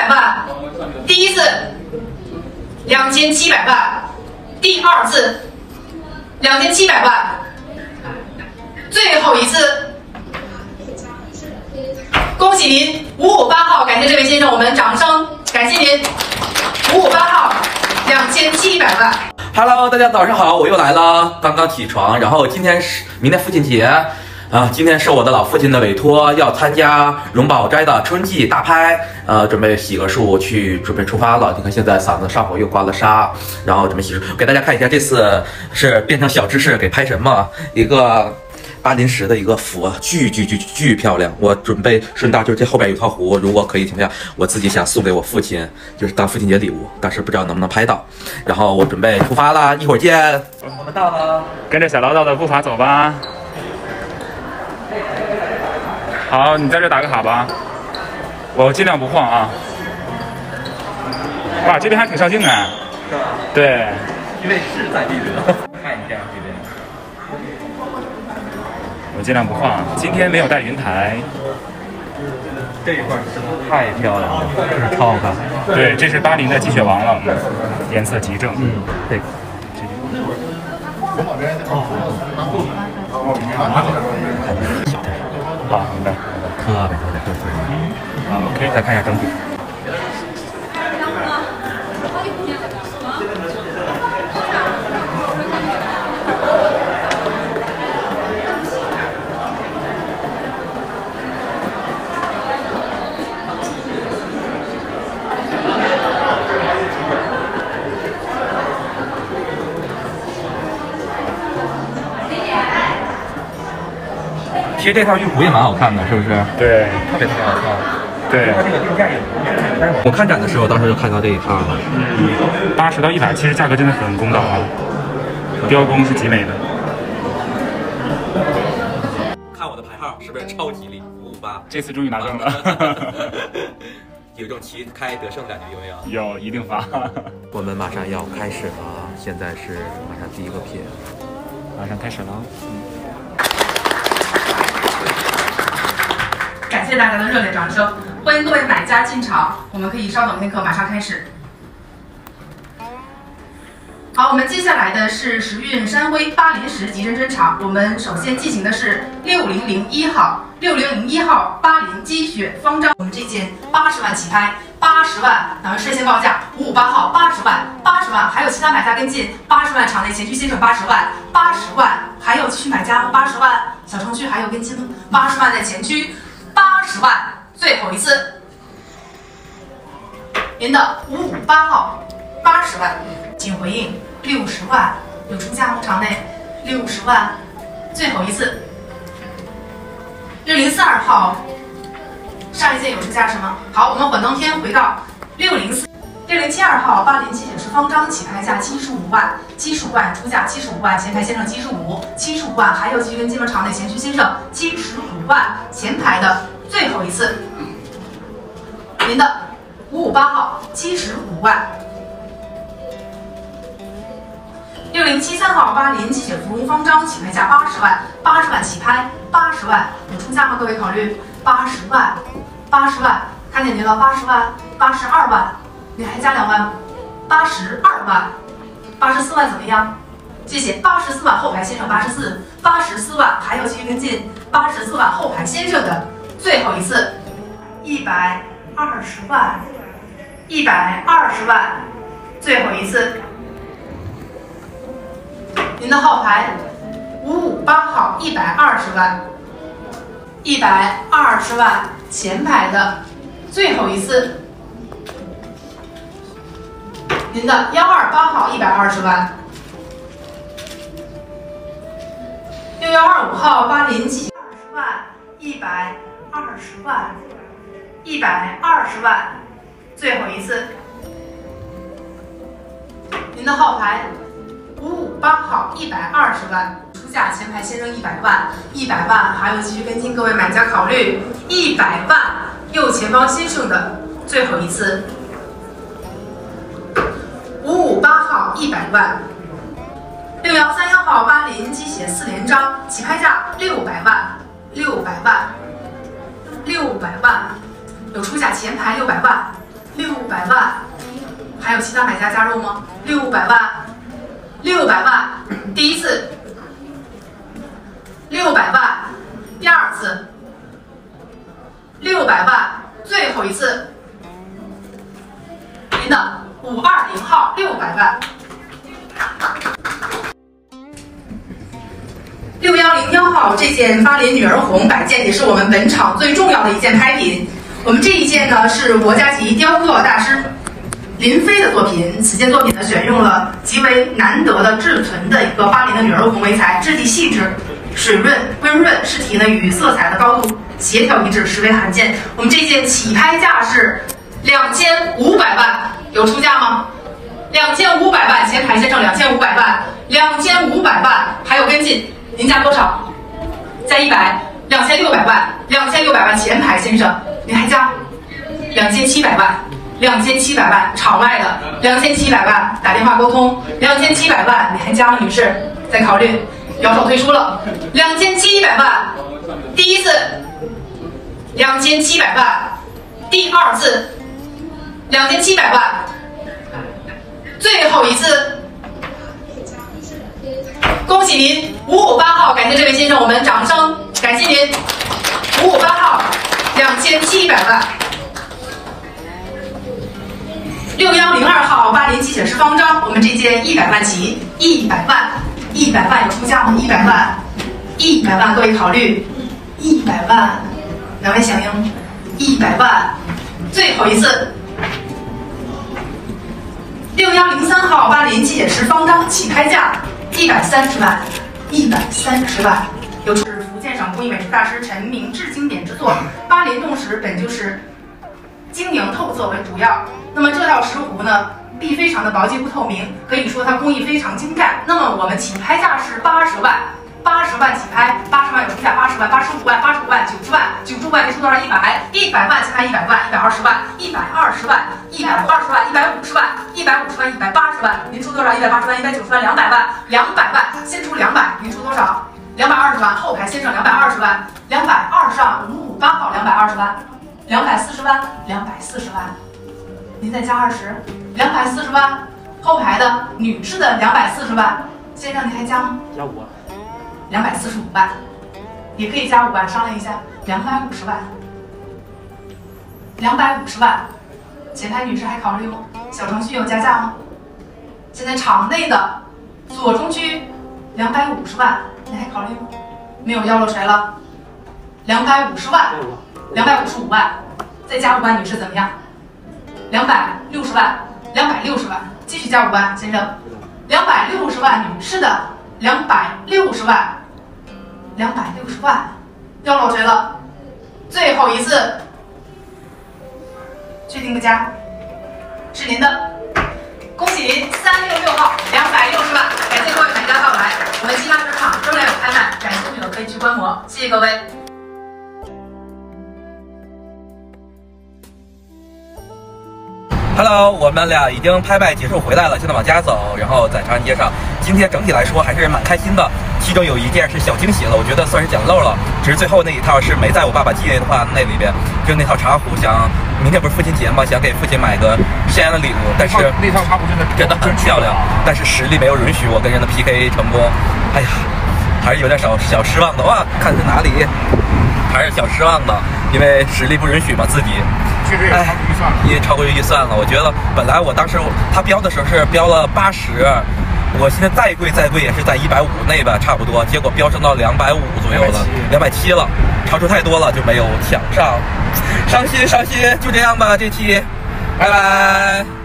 百万，第一次。两千七百万，第二次。两千七百万，最后一次，恭喜您。五五八号，感谢这位先生，我们掌声。感谢您。五五八号。两千七百万。Hello，大家早上好，我又来了，刚刚起床，然后今天是明天父亲节。啊，今天受我的老父亲的委托，要参加荣宝斋的春季大拍，呃，准备洗个漱去准备出发了。你看现在嗓子上火又刮了痧，然后准备洗漱，给大家看一下，这次是变成小知识给拍什么？一个。巴林石的一个佛，巨巨巨巨漂亮。我准备顺道，就是这后边有套壶，如果可以情况下，我自己想送给我父亲，就是当父亲节礼物，但是不知道能不能拍到。然后我准备出发啦，一会儿见。我们到了，跟着小唠叨的步伐走吧。好，你在这打个卡吧，我尽量不晃啊。哇，这边还挺上镜的。是吧？对，因为势在必得。看一下这边，我尽量不晃。今天没有带云台。这一块真的太漂亮了，是超好看。对，这是巴林的积雪王了，嗯颜色极正。嗯，这个。好，明白。特别特别特别。好，OK，再看一下整体。其实这套玉壶也蛮好看的，是不是？对特别特别好看。对它，这个定价也不便宜，但是我看展的时候，当时就看到这一套了。八十到一百，其实价格真的很公道啊，雕工是极美的。看我的牌号是不是超吉利？五五八。这次终于拿中了，有一种旗开得胜的感觉，有没有？有一定发，我们马上要开始了，现在是马上第一个品。马上开始了。感谢大家的热烈掌声，欢迎各位买家进场。我们可以稍等片刻，马上开始。好，我们接下来的是时运山徽巴林石集珍珍场。我们首先进行的是六零零一号，六零零一号巴林积雪方章。我们这件八十万起拍，八十万，咱们率先报价五五八号八十万，八十万，还有其他买家跟进八十万，场内前驱先生八十万，八十万，还有继续买家八十万，小程序还有跟进吗？八十万在前区。八十万，最后一次，您的五五八号八十万，请回应六十万，有出价吗？场内六十万，最后一次，六零四二号，上一件有出价是吗？好，我们缓当天回到六零四。六零七二号巴林积雪石方章起拍价七十五万，七十五万出价七十五万，前排先生七十五，七十五万，还有继续跟进门场内前驱先生七十五万，前排的最后一次，您的五五八号七十五万。六零七三号巴林积雪芙蓉方章起拍价八十万，八十万起拍，八十万有出价吗？各位考虑八十万，八十万，看见您了，八十万，八十二万。你还加两万，八十二万，八十四万怎么样？谢谢，八十四万后排先生八十四，八十四万还有继续跟进，八十四万后排先生的最后一次，一百二十万，一百二十万，最后一次，您的号牌五五八号一百二十万，一百二十万前排的最后一次。您的幺二八号一百二十万，六幺二五号巴林积二十万，一百二十万，一百二十万，最后一次，您的号牌五五八号一百二十万，出价前排先生一百万，一百万还有继续跟进，各位买家考虑一百万右前方先生的最后一次。一百万，六幺三幺号巴林鸡血四连章起拍价六百万，六百万，六百万，有出价前排六百万，六百万，还有其他买家加入吗？六百万，六百万，第一次，六百万，第二次，六百万，最后一次，您的五二零号六百万。六幺零幺号这件巴林女儿红摆件也是我们本场最重要的一件拍品。我们这一件呢是国家级雕刻大师林飞的作品。此件作品呢选用了极为难得的至纯的一个巴林的女儿红为材，质地细致、水润、温润，饰体呢与色彩的高度协调一致，实为罕见。我们这件起拍价是两千五百万，有出价吗？两千五百，前排先生两千五百万，两千五百万，还有跟进。您加多少？加一百，两千六百万，两千六百万前排先生，您还加两千七百万，两千七百万场外的两千七百万打电话沟通，两千七百万你还加吗，女士？再考虑，摇手退出了，两千七百万，第一次，两千七百万，第二次，两千七百万，最后一次。恭喜您，五五八号，感谢这位先生，我们掌声感谢您。五五八号，两千七百万。六幺零二号，巴林鸡血石方章，我们这件一百万起，一百万，一百万有出价吗？一百万，一百万，各位考虑，一百万，两位响应，一百万，最后一次。六幺零三号，巴林鸡血石方章，起拍价。一百三十万，一百三十万，有是福建省工艺美术大师陈明志经典之作。巴林洞石本就是晶莹透色为主要，那么这套石斛呢，壁非常的薄，几乎透明，可以说它工艺非常精湛。那么我们起拍价是八十万。八十万起拍，八十万有一百，八十万、八十五万、八十五万、九十万、九十五万，您出多少？一百，一百万起拍一百万，一百二十万，一百二十万，一百二十万，一百五十万，一百五十万，一百八十万，您出多少？一百八十万、一百九十万、两百万，两百万，先出两百，您出多少？两百二十万，后排先生两百二十万，两百二上五五八号两百二十万，两百四十万，两百四十万，您再加二十，两百四十万，后排的女士的两百四十万，先生您还加吗？加五。两百四十五万，也可以加五万，商量一下，两百五十万，两百五十万，前台女士还考虑吗？小程序有加价吗？现在场内的左中区两百五十万，你还考虑吗？没有要了谁了？两百五十万，两百五十五万，再加五万，女士怎么样？两百六十万，两百六十万，继续加五万，先生，两百六十万，女士的两百六十万。两百六十万，要落谁了？最后一次，确定个价，是您的，恭喜您三六六号两百六十万，感谢各位买家到来，我们其他市场仍然有拍卖，感兴趣的可以去观摩，谢谢各位。Hello，我们俩已经拍卖结束回来了，现在往家走，然后在长安街上。今天整体来说还是蛮开心的，其中有一件是小惊喜了，我觉得算是捡漏了。只是最后那一套是没在我爸爸记忆的话那里边，就那套茶壶，想明天不是父亲节吗？想给父亲买个鲜艳的礼物，但是那套茶壶真的真的很漂亮，但是实力没有允许我跟人的 PK 成功。哎呀，还是有点小小失望的哇！看在哪里，还是小失望的，因为实力不允许嘛，自己。哎，因为超过预算了。我觉得本来我当时他标的时候是标了八十，我现在再贵再贵也是在一百五内吧，差不多。结果飙升到两百五左右了，两百七了，超出太多了就没有抢上，伤心伤心。就这样吧，这期，拜拜。